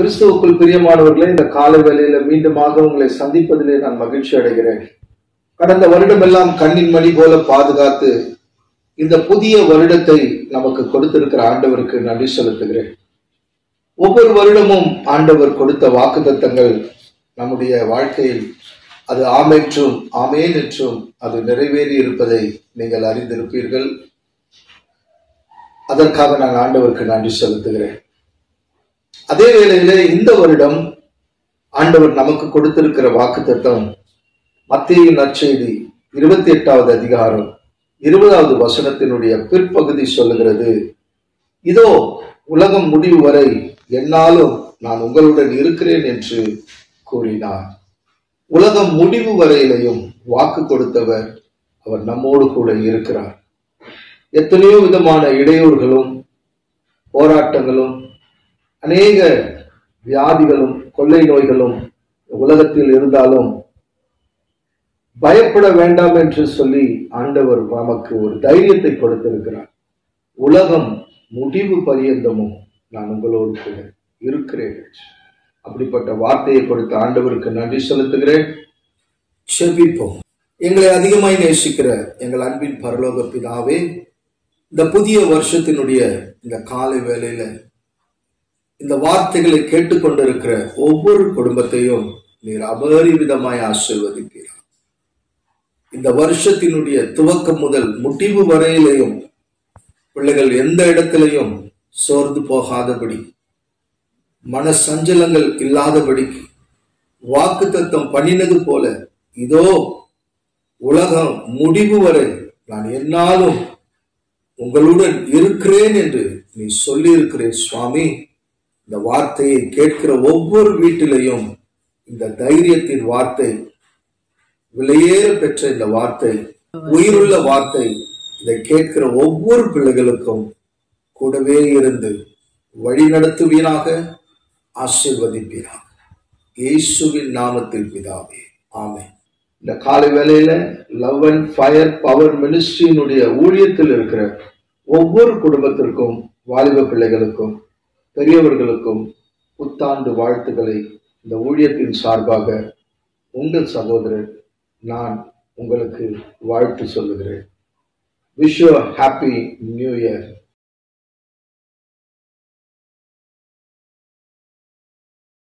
கிறிஸ்துவுக்குள் பிரியமானவர்களே இந்த கால வேளையில மீண்டுமாக உங்களை சந்திப்பதிலே நான் மகிழ்ச்சி அடைகிறேன். கடந்த வருடமெல்லாம் கண்ணின் மணி போல பாதுகாத்து இந்த புதிய வருடத்தை நமக்கு கொடுத்திருக்கிற ஆண்டவருக்கு நன்றி செலுத்துகிறேன். ஒவ்வொரு வருடமும் ஆண்டவர் கொடுத்த வாக்குத்தத்தங்கள் நம்முடைய வாழ்க்கையில் அது ஆமென்றும் ஆமேன் என்றும் அது நிறைவேறி இருப்பதை நீங்கள் அறிந்திருப்பீர்கள். அதற்காக நான் ஆண்டவருக்கு நன்றி செலுத்துகிறேன். அதே வேளையில இந்த வருடம் ஆண்டவர் நமக்கு கொடுத்திருக்கிற வாக்குத்தத்தம் மத்திய நற்செய்தி இருபத்தி எட்டாவது அதிகாரம் இருபதாவது வசனத்தினுடைய பிற்பகுதி சொல்லுகிறது. இதோ உலகம் முடிவு வரை என்னாலும் நான் உங்களுடன் இருக்கிறேன் என்று கூறினார். உலகம் முடிவு வரையிலையும் வாக்கு கொடுத்தவர் அவர் நம்மோடு கூட இருக்கிறார். எத்தனையோ விதமான இடையூறுகளும் போராட்டங்களும் அநேக வியாதிகளும் கொள்ளை நோய்களும் உலகத்தில் இருந்தாலும் பயப்பட வேண்டாம் என்று சொல்லி ஆண்டவர் நமக்கு ஒரு தைரியத்தை கொடுத்திருக்கிறார். உலகம் முடிவு பரியந்தமும் நான் உங்களோடு கூட இருக்கிறேன். அப்படிப்பட்ட வார்த்தையை கொடுத்த ஆண்டவருக்கு நன்றி செலுத்துகிறேன். செபிப்போம். எங்களை அதிகமாய் நேசிக்கிற எங்கள் அன்பின் பரலோக பிதாவே இந்த புதிய வருஷத்தினுடைய இந்த காலை வேலையில இந்த வார்த்தைகளை கேட்டுக்கொண்டிருக்கிற ஒவ்வொரு குடும்பத்தையும் நீர் அபரிவிதமாய் ஆசிர்வதிப்பீர் இந்த வருஷத்தினுடைய துவக்கம் முதல் முடிவு வரையிலையும் பிள்ளைகள் எந்த இடத்திலையும் சோர்ந்து போகாதபடி மன சஞ்சலங்கள் இல்லாதபடிக்கு வாக்கு தத்தம் பண்ணினது போல இதோ உலகம் முடிவு வரை நான் என்னாலும் உங்களுடன் இருக்கிறேன் என்று நீ சொல்லி இருக்கிறேன் சுவாமி. இந்த வார்த்தையை கேட்கிற ஒவ்வொரு வீட்டிலையும் இந்த தைரியத்தின் வார்த்தை விலையேற பெற்ற இந்த வார்த்தை உயிருள்ள வார்த்தை இதை கேட்கிற ஒவ்வொரு பிள்ளைகளுக்கும் கூடவே இருந்து வழி நடத்துவீராக ஆசிர்வதிப்பீராக. இயேசுவின் நாமத்தில் பிதாவே ஆமை இந்த காலை வேளையில லவ் அண்ட் ஃபயர் பவர் மினிஸ்ட்ரியினுடைய ஊழியத்தில் இருக்கிற ஒவ்வொரு குடும்பத்திற்கும் வாலிப பிள்ளைகளுக்கும் பெரியவர்களுக்கும் புத்தாண்டு வாழ்த்துக்களை இந்த ஊழியத்தின் சார்பாக உங்கள் சகோதரர் நான் உங்களுக்கு வாழ்த்து சொல்லுகிறேன். Wish happy new year